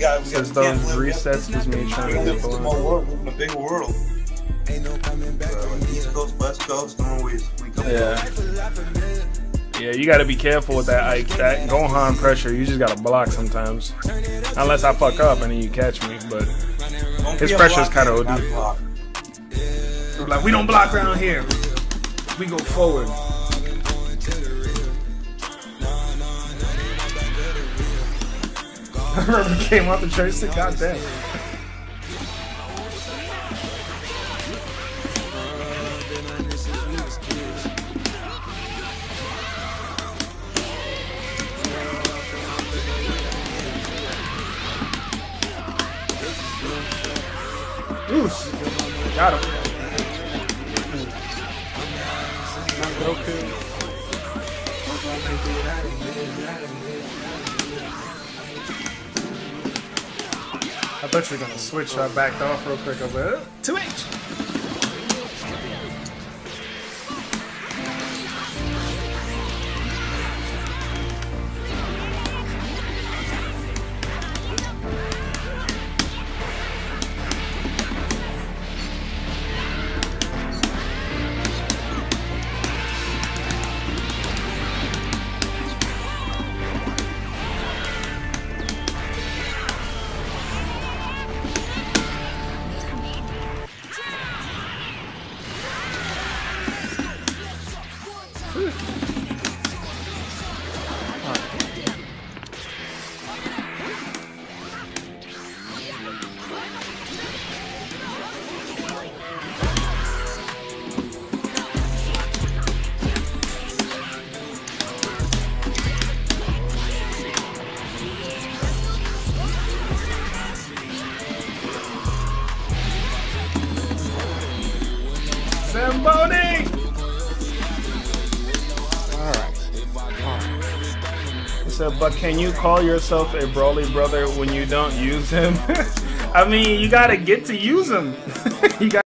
We got, we Since those live- resets was me We trying live to in a small world, live in a big world. So, East Coast, West Coast, don't we come Yeah. Yeah, you gotta be careful with that Ike. That Gohan pressure, you just gotta block sometimes. Unless I fuck up and then you catch me, but Don't His be a pressure's kinda not OD. like we don't block around here. We go forward. I remember came out the church said, God damn. Oof. Got him. Not Goku. Thought you were gonna switch, so I backed off real quick. I was like, uh, 2H. Zamboni! Alright. But can you call yourself a Broly brother when you don't use him? I mean, you gotta get to use him. you got